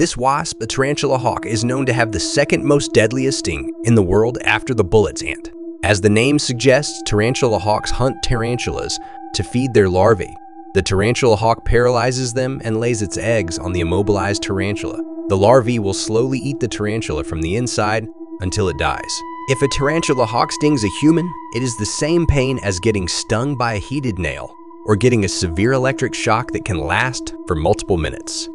This wasp, the tarantula hawk, is known to have the second most deadliest sting in the world after the bullet's ant. As the name suggests, tarantula hawks hunt tarantulas to feed their larvae. The tarantula hawk paralyzes them and lays its eggs on the immobilized tarantula. The larvae will slowly eat the tarantula from the inside until it dies. If a tarantula hawk stings a human, it is the same pain as getting stung by a heated nail or getting a severe electric shock that can last for multiple minutes.